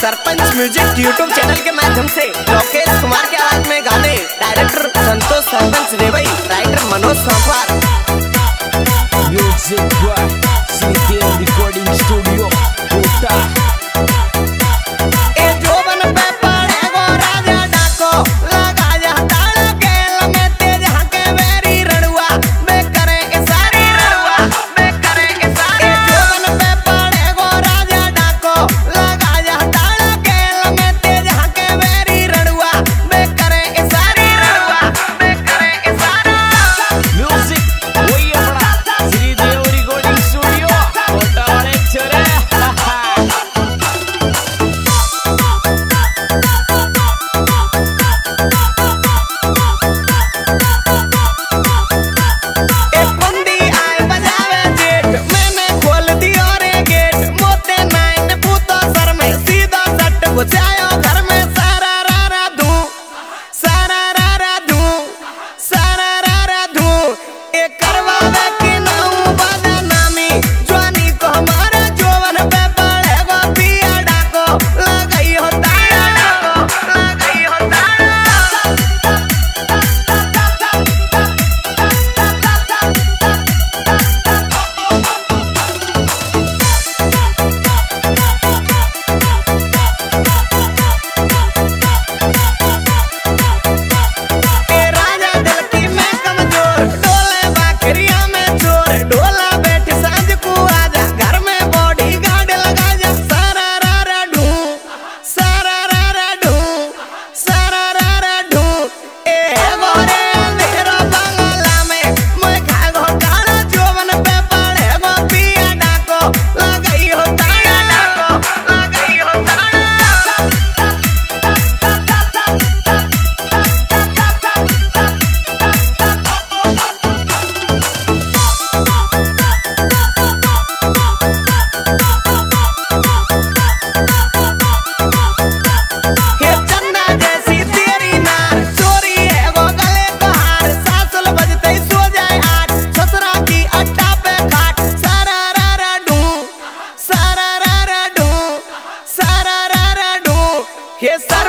Sarpanch music YouTube channel के माध्यम से लोकेश कुमार के आवाज़ में गाने। Director Santosh Sarpanch Revai, writer Manoj Somwar. ये सर